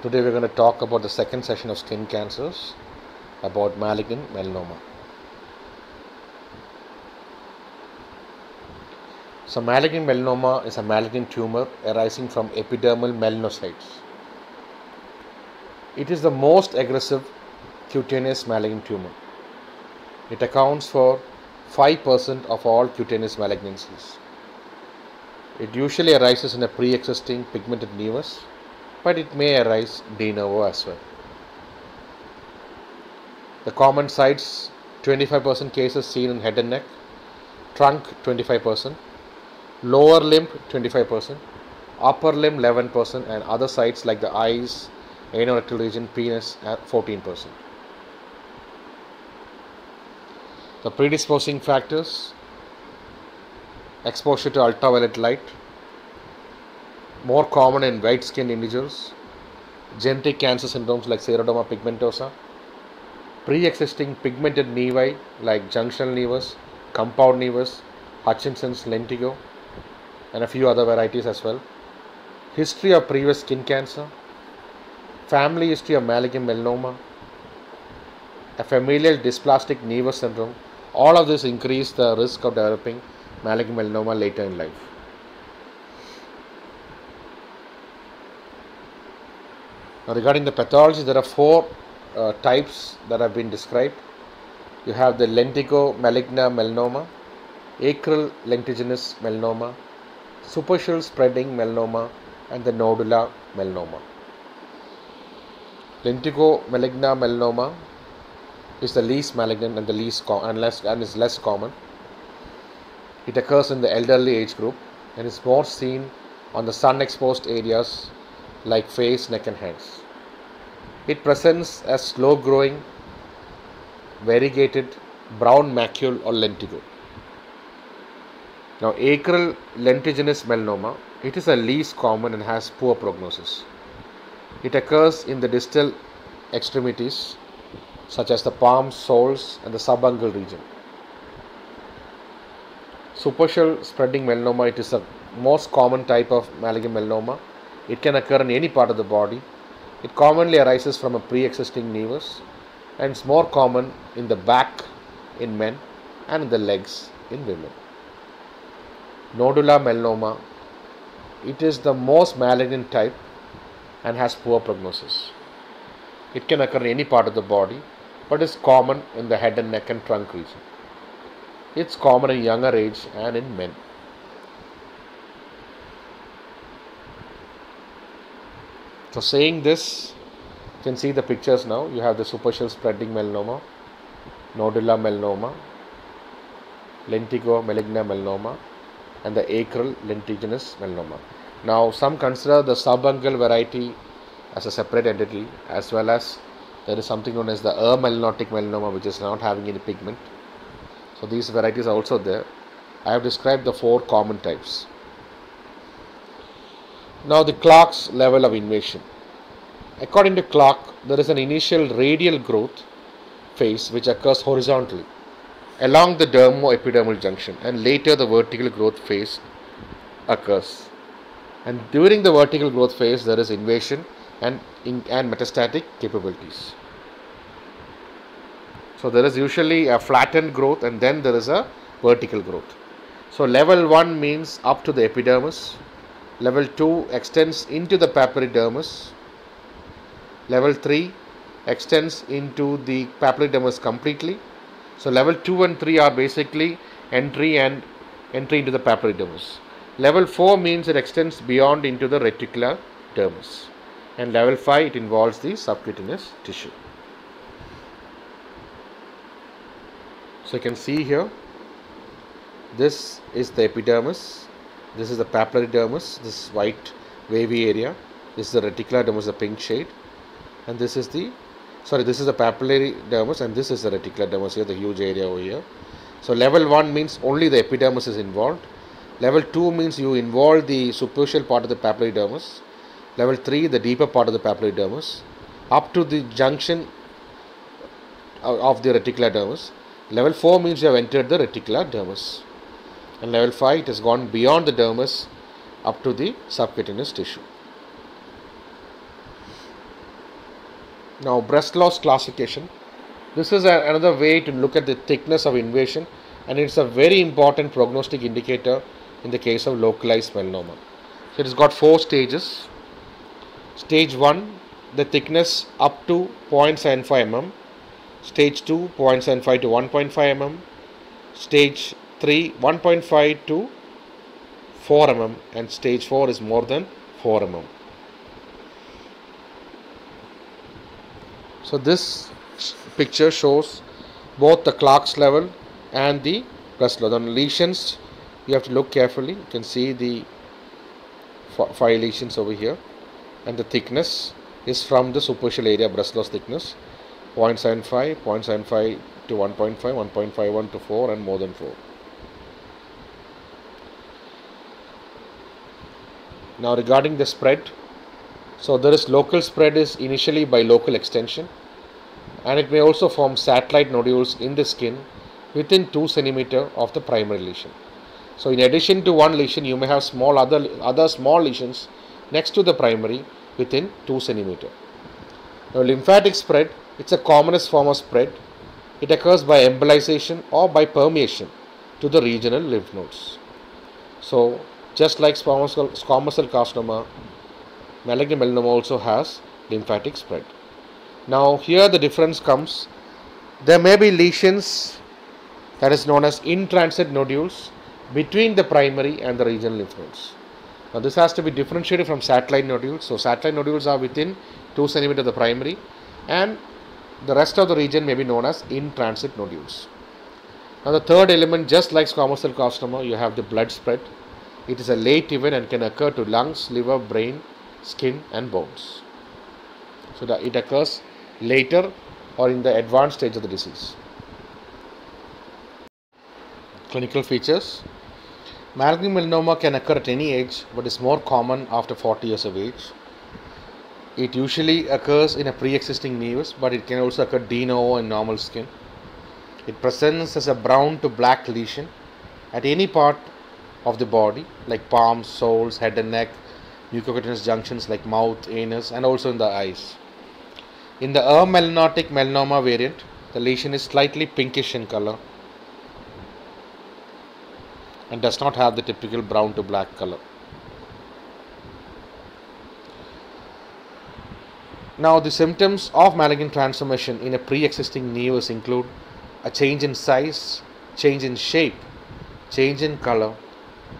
Today we're going to talk about the second session of skin cancers about malignant melanoma. So, malignant melanoma is a malignant tumor arising from epidermal melanocytes. It is the most aggressive cutaneous malignant tumor. It accounts for 5% of all cutaneous malignancies. It usually arises in a pre existing pigmented nevus, but it may arise de novo as well. The common sites 25% cases seen in head and neck, trunk 25%, lower limb 25%, upper limb 11%, and other sites like the eyes, anorectal region, penis at 14%. The predisposing factors exposure to ultraviolet light, more common in white skinned individuals, genetic cancer syndromes like xeroderma pigmentosa, pre existing pigmented nevi like junctional nevus, compound nevus, Hutchinson's lentigo, and a few other varieties as well. History of previous skin cancer, family history of malignant melanoma, a familial dysplastic nevus syndrome, all of this increase the risk of developing malignant melanoma later in life. Now, regarding the pathology, there are four uh, types that have been described. You have the lentigo maligna melanoma, acral lentiginous melanoma, superficial spreading melanoma, and the nodular melanoma. Lentigo maligna melanoma is the least malignant and the least com- and, less, and is less common. It occurs in the elderly age group and is more seen on the sun exposed areas like face, neck, and hands. It presents as slow growing, variegated brown macule or lentigo. Now, acral lentiginous melanoma, it is the least common and has poor prognosis. It occurs in the distal extremities such as the palms, soles, and the subungual region. Superficial spreading melanoma, it is the most common type of malignant melanoma. It can occur in any part of the body. It commonly arises from a pre existing nevus and is more common in the back in men and in the legs in women. Nodular melanoma, it is the most malignant type and has poor prognosis. It can occur in any part of the body but is common in the head and neck and trunk region. It's common in younger age and in men. So, saying this, you can see the pictures now. You have the superficial spreading melanoma, nodular melanoma, lentigo maligna melanoma, and the acral lentiginous melanoma. Now, some consider the subungual variety as a separate entity, as well as there is something known as the amelanotic melanoma, which is not having any pigment. So, these varieties are also there. I have described the four common types. Now, the Clark's level of invasion. According to Clark, there is an initial radial growth phase which occurs horizontally along the dermo-epidermal junction, and later the vertical growth phase occurs. And during the vertical growth phase, there is invasion and, in, and metastatic capabilities. So, there is usually a flattened growth and then there is a vertical growth. So, level 1 means up to the epidermis, level 2 extends into the papillary dermis, level 3 extends into the papillary dermis completely. So, level 2 and 3 are basically entry and entry into the papillary dermis. Level 4 means it extends beyond into the reticular dermis and level 5 it involves the subcutaneous tissue. So you can see here this is the epidermis, this is the papillary dermis, this white wavy area, this is the reticular dermis, the pink shade, and this is the sorry, this is the papillary dermis, and this is the reticular dermis here, the huge area over here. So level 1 means only the epidermis is involved. Level 2 means you involve the superficial part of the papillary dermis. Level 3, the deeper part of the papillary dermis, up to the junction of the reticular dermis. Level 4 means you have entered the reticular dermis. And level 5, it has gone beyond the dermis up to the subcutaneous tissue. Now, Breslow classification. This is a, another way to look at the thickness of invasion, and it's a very important prognostic indicator in the case of localized melanoma. So, it has got four stages. Stage 1, the thickness up to 0.75 mm. Stage 2, 0.75 to 1.5 mm. Stage 3, 1.5 to 4 mm. And stage 4 is more than 4 mm. So this picture shows both the Clark's level and the. On lesions, you have to look carefully. You can see the five lesions over here, and the thickness is from the superficial area Breslow's thickness 0.75, 0.75 to 1.5, 1.51 to 4, and more than 4. Now regarding the spread, so there is local spread is initially by local extension and it may also form satellite nodules in the skin within 2 cm of the primary lesion. So in addition to one lesion you may have small other, other small lesions next to the primary within 2 cm. Now lymphatic spread it's a commonest form of spread. It occurs by embolization or by permeation to the regional lymph nodes. So just like squamous cell carcinoma malignant melanoma also has lymphatic spread. Now here the difference comes. There may be lesions that is known as in-transit nodules between the primary and the regional lymph nodes. Now this has to be differentiated from satellite nodules. So satellite nodules are within 2 cm of the primary and the rest of the region may be known as in-transit nodules. Now the third element just like squamous cell carcinoma you have the blood spread. It is a late event and can occur to lungs, liver, brain, skin and bones. So that it occurs later or in the advanced stage of the disease. Clinical features Malignant melanoma can occur at any age but is more common after 40 years of age. It usually occurs in a pre-existing nevus but it can also occur de novo in normal skin. It presents as a brown to black lesion at any part of the body like palms, soles, head and neck, mucocutaneous junctions like mouth, anus, and also in the eyes. In the amelanotic melanoma variant, the lesion is slightly pinkish in color and does not have the typical brown to black color. Now, the symptoms of malignant transformation in a pre existing nevus include a change in size, change in shape, change in color,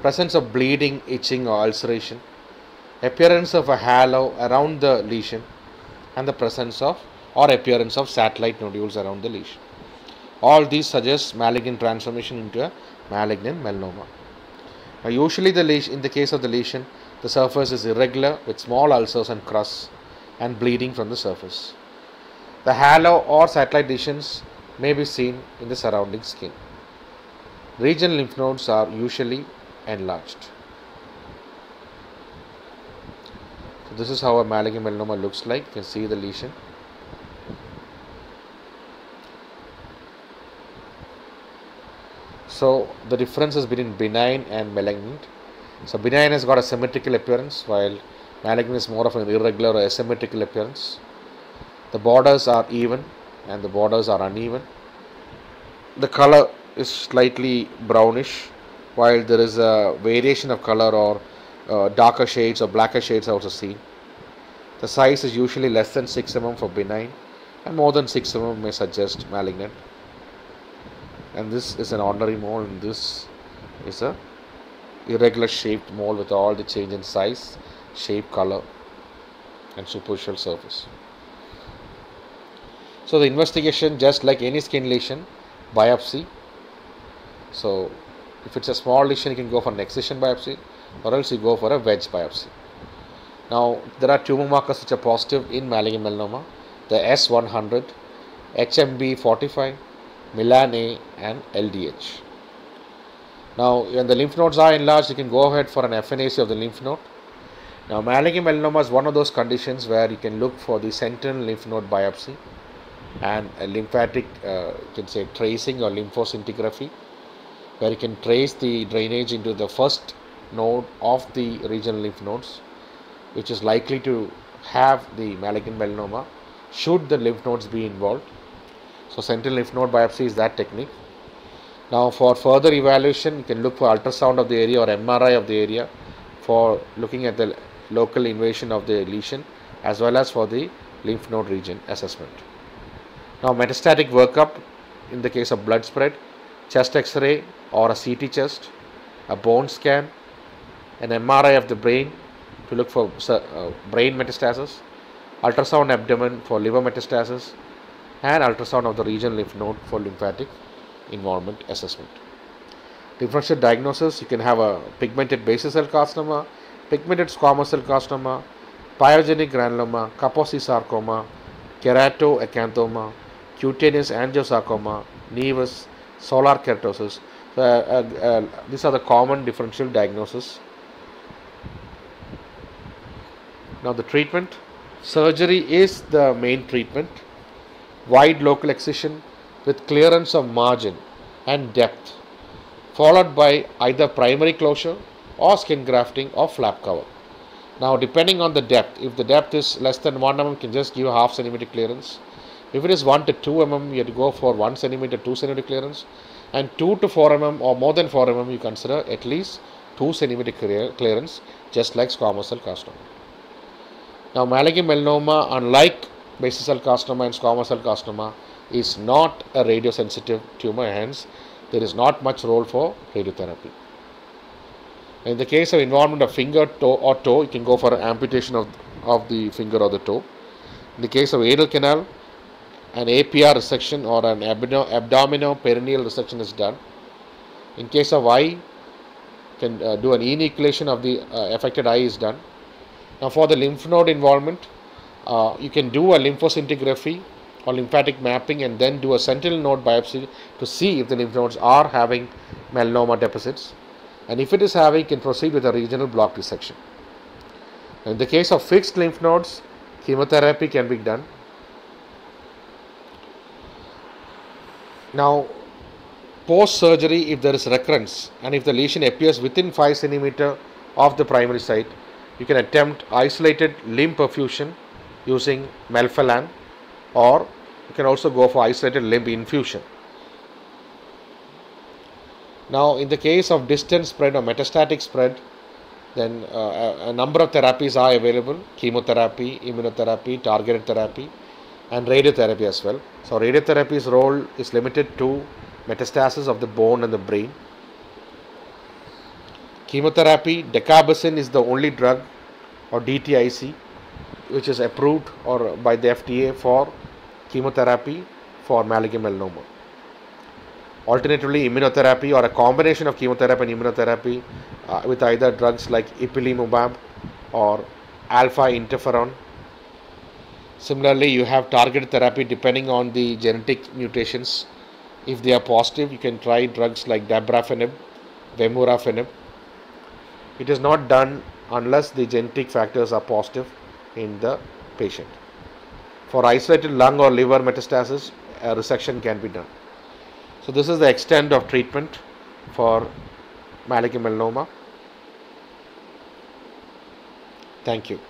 presence of bleeding, itching, or ulceration, appearance of a halo around the lesion and the presence of or appearance of satellite nodules around the lesion. All these suggest malignant transformation into a malignant melanoma. Now, usually the lesion, in the case of the lesion, the surface is irregular with small ulcers and crusts and bleeding from the surface. The halo or satellite lesions may be seen in the surrounding skin. Regional lymph nodes are usually enlarged. So this is how a malignant melanoma looks like. You can see the lesion. So the difference is between benign and malignant. So benign has got a symmetrical appearance while malignant is more of an irregular or asymmetrical appearance. The borders are even and the borders are uneven. The color is slightly brownish while there is a variation of color or uh, darker shades or blacker shades are also seen. The size is usually less than 6 mm for benign and more than 6 mm may suggest malignant. And this is an ordinary mole and this is a irregular shaped mole with all the change in size, shape, color and superficial surface. So the investigation just like any skin lesion, biopsy. So if it's a small lesion you can go for an excision biopsy or else you go for a wedge biopsy. Now there are tumor markers which are positive in malignant melanoma, the S100, HMB45, Melan-A and LDH. Now when the lymph nodes are enlarged you can go ahead for an FNAC of the lymph node. Now malignant melanoma is one of those conditions where you can look for the sentinel lymph node biopsy and lymphatic uh, you can say tracing or lymphoscintigraphy where you can trace the drainage into the first node of the regional lymph nodes which is likely to have the malignant melanoma should the lymph nodes be involved. So sentinel lymph node biopsy is that technique. Now for further evaluation, you can look for ultrasound of the area or MRI of the area for looking at the local invasion of the lesion as well as for the lymph node region assessment. Now metastatic workup in the case of blood spread, chest x-ray or a CT chest, a bone scan, an MRI of the brain to look for uh, brain metastasis, ultrasound abdomen for liver metastasis, and ultrasound of the regional lymph node for lymphatic involvement assessment. Differential diagnosis you can have a pigmented basal cell carcinoma, pigmented squamous cell carcinoma, pyogenic granuloma, Kaposi sarcoma, keratoacanthoma, cutaneous angiosarcoma, nevus, solar keratosis. Uh, uh, uh, these are the common differential diagnosis. Now the treatment, surgery is the main treatment. Wide local excision with clearance of margin and depth, followed by either primary closure or skin grafting or flap cover. Now depending on the depth, if the depth is less than 1 mm, can just give a half centimeter clearance. If it is 1 to 2 mm, you have to go for 1 centimeter, 2 centimeter clearance. And 2 to 4 mm or more than 4 mm, you consider at least 2 centimeter clearance, just like squamous cell carcinoma. Now, malignant melanoma, unlike basal cell carcinoma and squamous cell carcinoma, is not a radiosensitive tumor, hence, there is not much role for radiotherapy. In the case of involvement of finger, toe, or toe, you can go for amputation of, of the finger or the toe. In the case of anal canal, an APR resection or an abdominoperineal resection is done. In case of eye, you can uh, do an enucleation of the uh, affected eye is done. Now for the lymph node involvement, uh, you can do a lymphoscintigraphy or lymphatic mapping and then do a sentinel node biopsy to see if the lymph nodes are having melanoma deposits. And if it is having, can proceed with a regional block resection. In the case of fixed lymph nodes, chemotherapy can be done. Now, post surgery, if there is recurrence and if the lesion appears within 5 centimeter of the primary site, you can attempt isolated limb perfusion using melphalan or you can also go for isolated limb infusion. Now, in the case of distant spread or metastatic spread, then uh, a, number of therapies are available chemotherapy, immunotherapy, targeted therapy, and radiotherapy as well. So, radiotherapy's role is limited to metastasis of the bone and the brain. Chemotherapy, dacarbazine is the only drug or DTIC which is approved or by the FDA for chemotherapy for malignant melanoma. Alternatively, immunotherapy or a combination of chemotherapy and immunotherapy uh, with either drugs like ipilimumab or alpha interferon. Similarly, you have targeted therapy depending on the genetic mutations. If they are positive, you can try drugs like dabrafenib, vemurafenib, it is not done unless the genetic factors are positive in the patient. For isolated lung or liver metastasis, a resection can be done. So, this is the extent of treatment for malignant melanoma. Thank you.